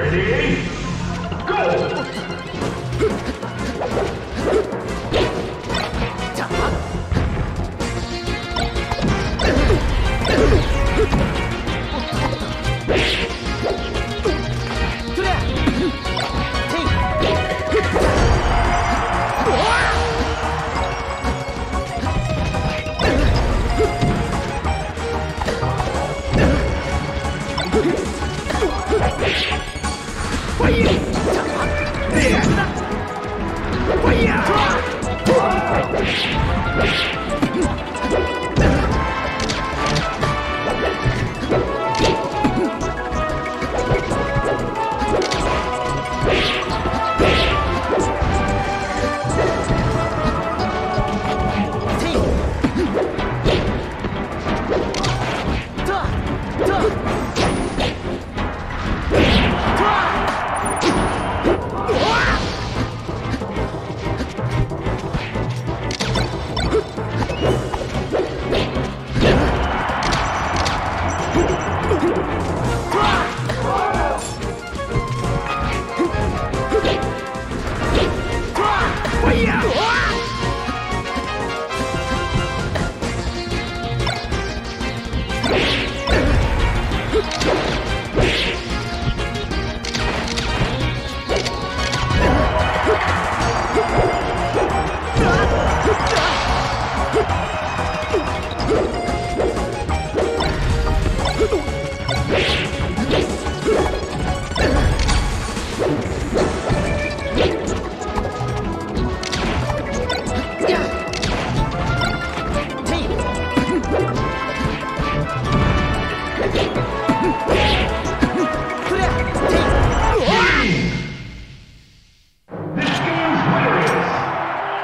Ready? Go! 别！我呀！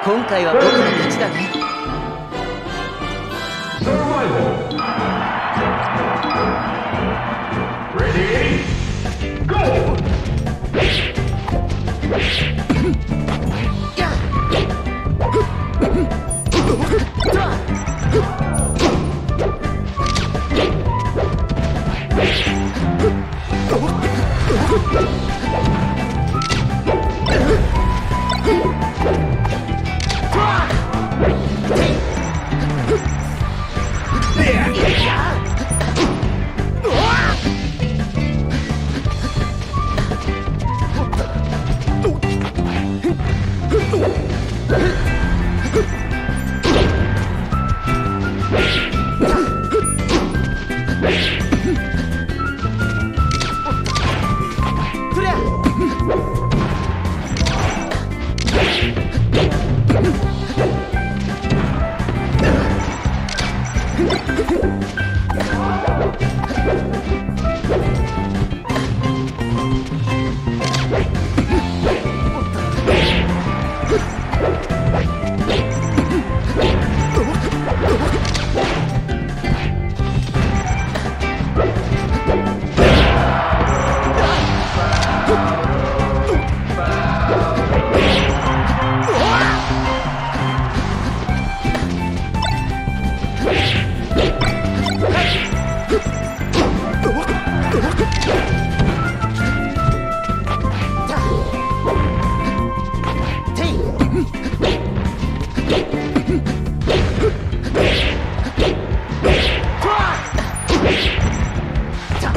今回は僕の勝ちだね。Survival. Ready? Go! た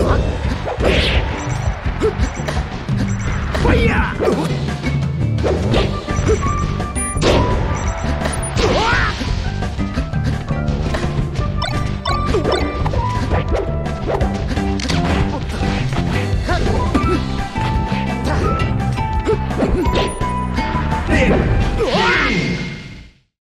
Huh?